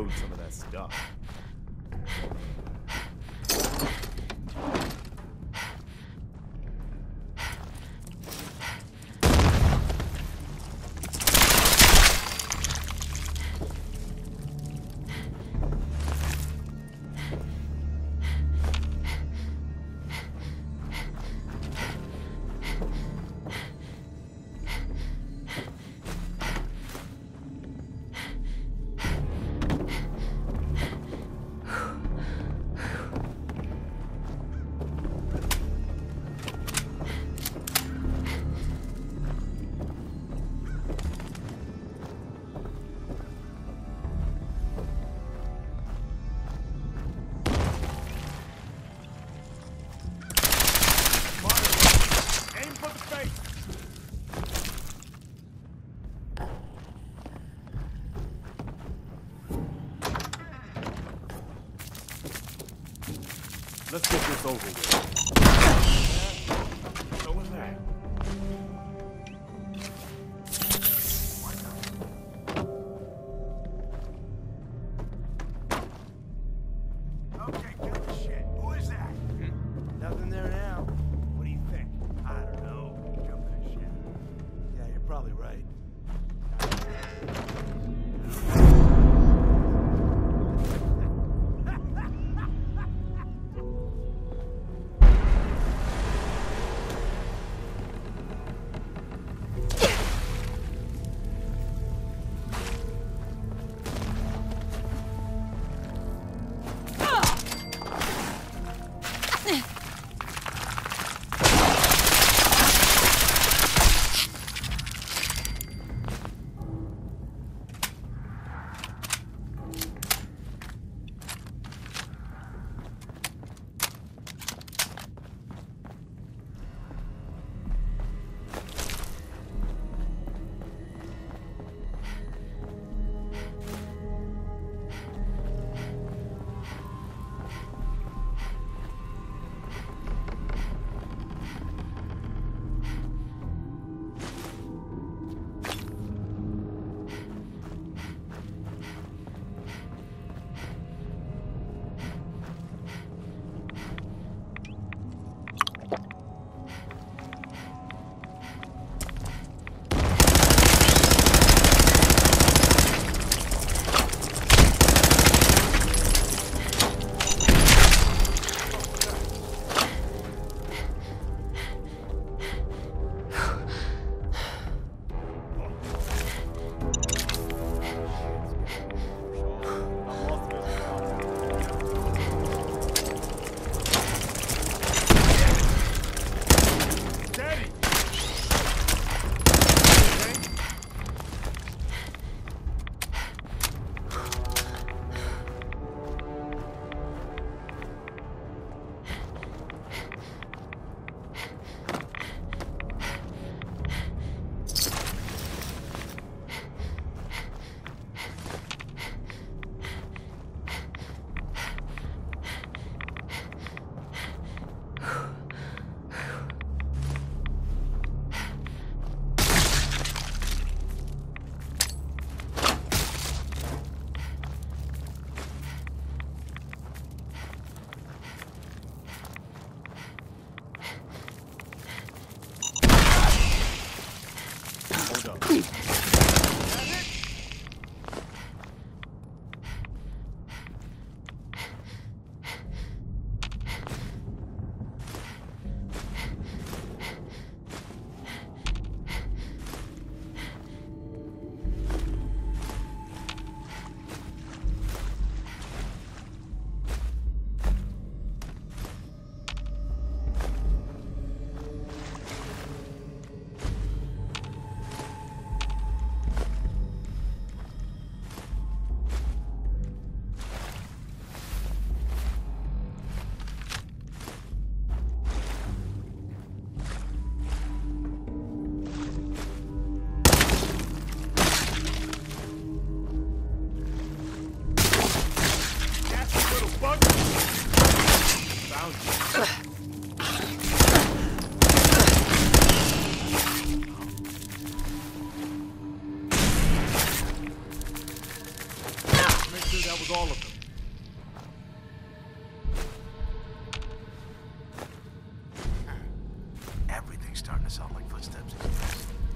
unload some of that stuff. This over with. Sound like footsteps. Anything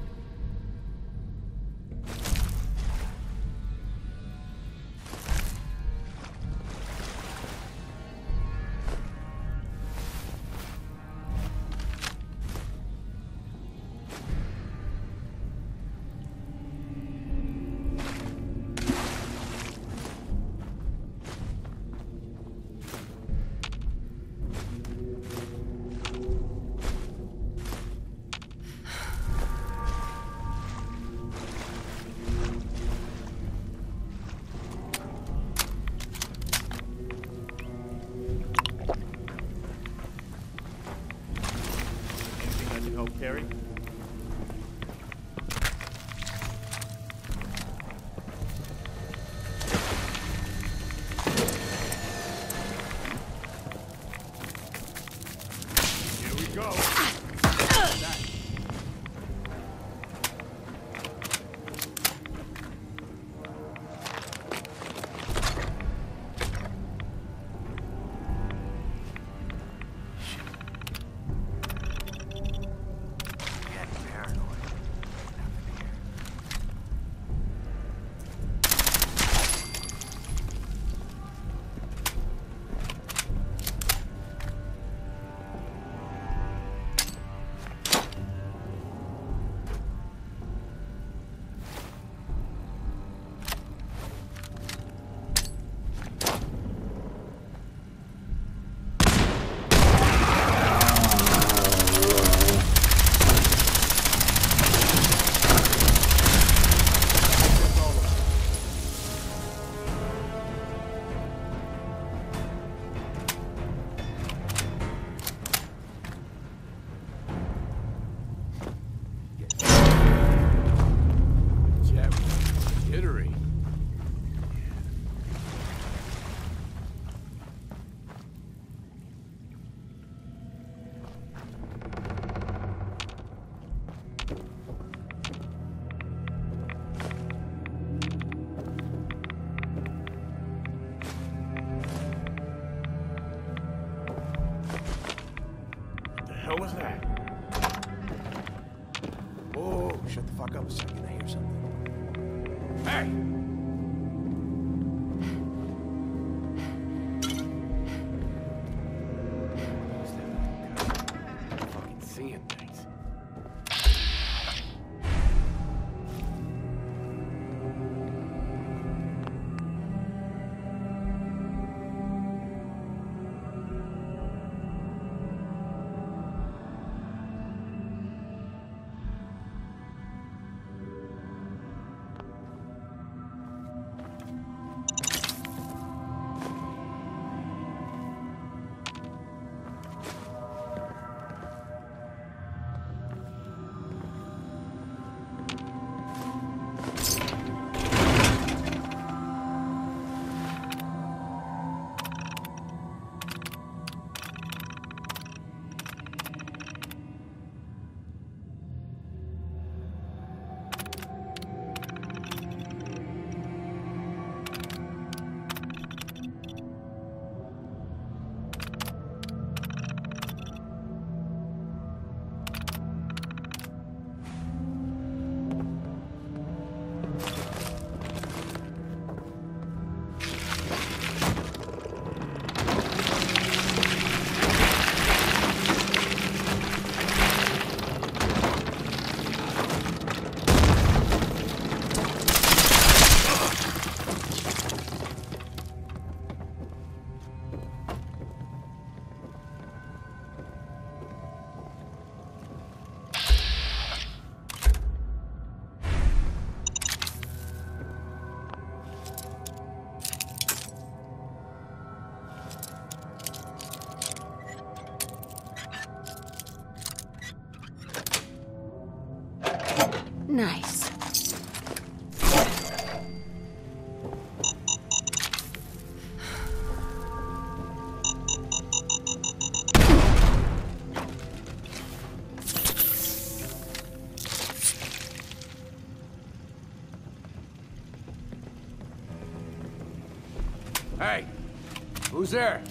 Who's there?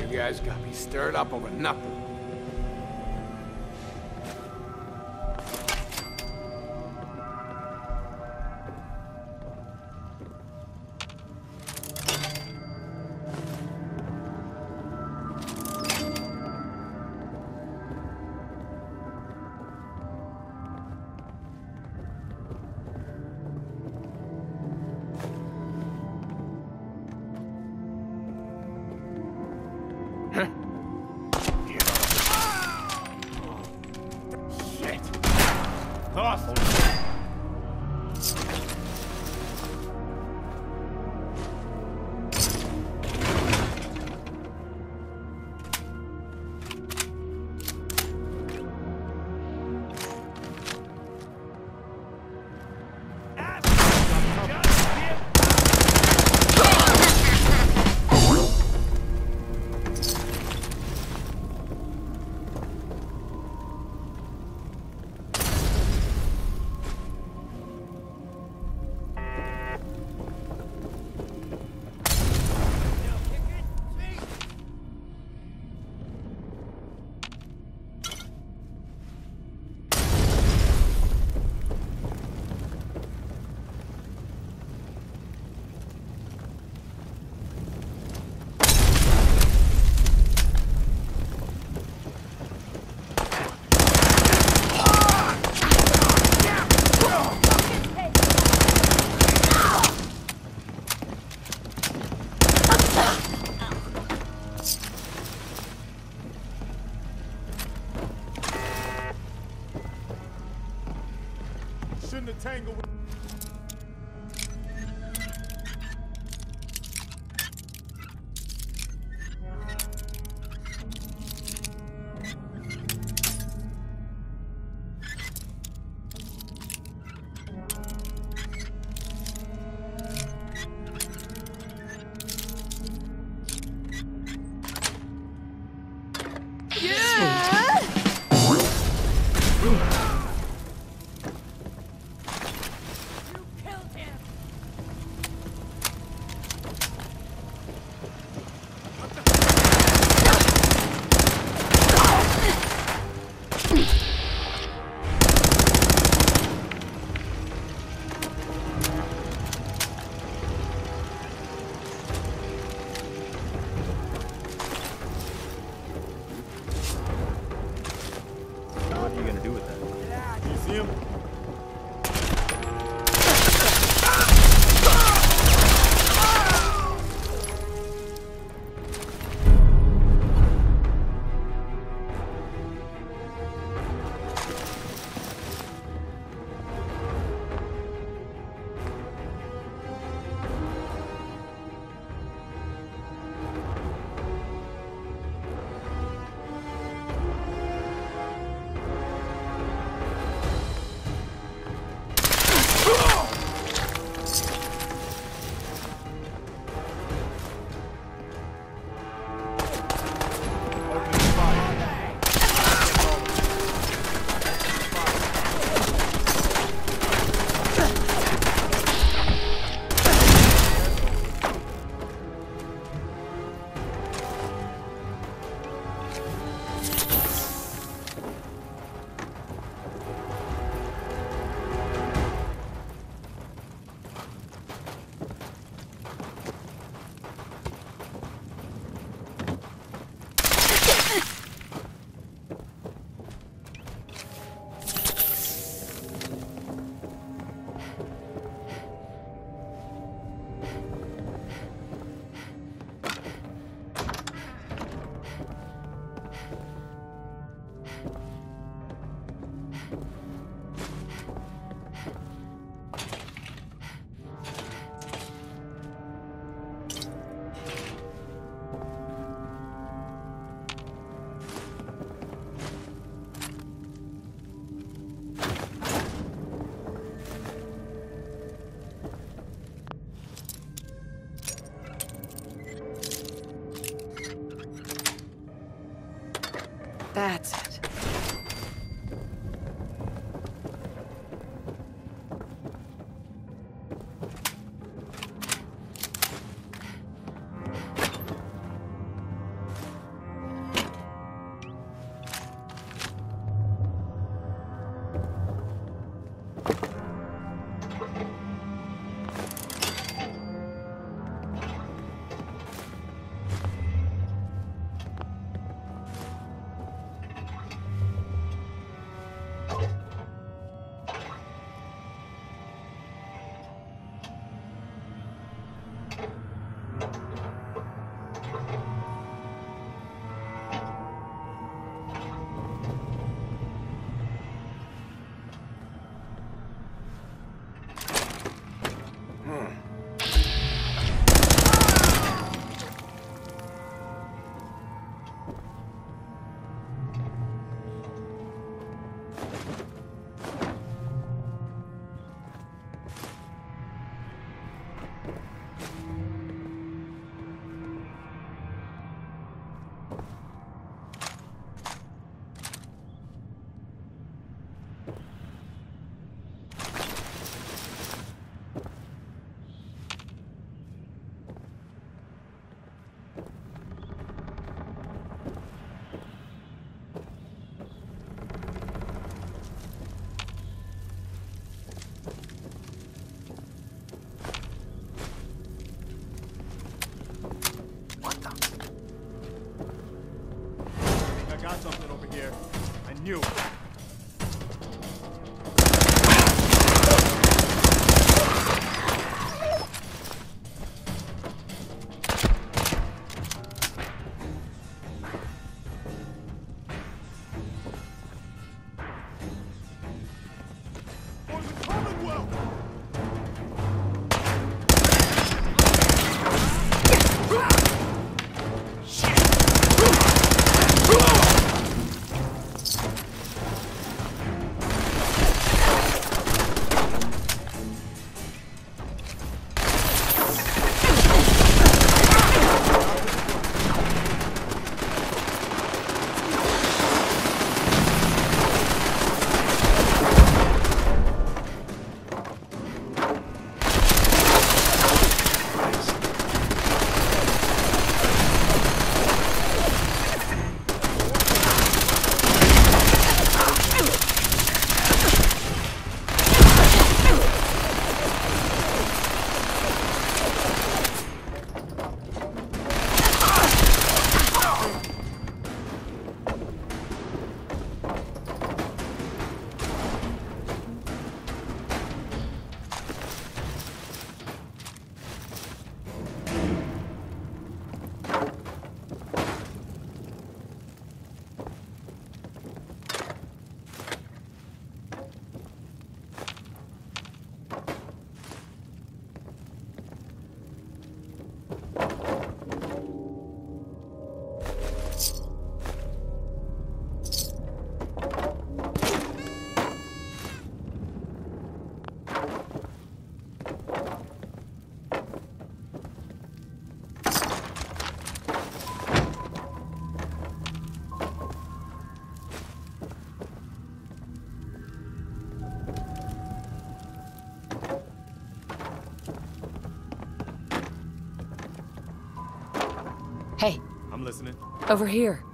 You guys got me stirred up over nothing. Shouldn't knew. listening. Over here.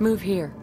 Move here.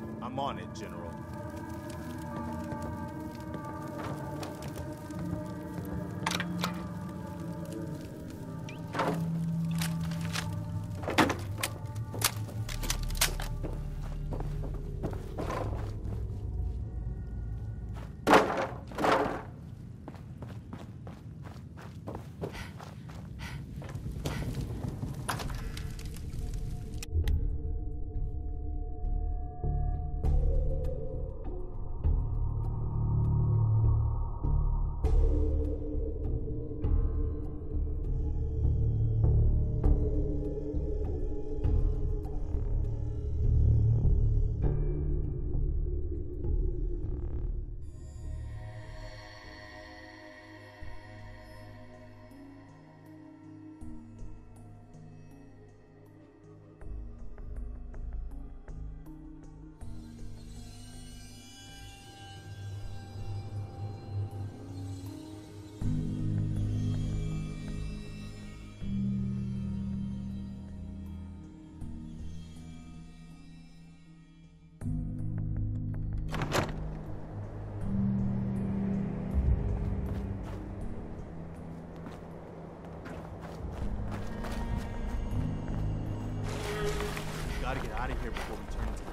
before we turn into.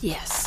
Yes.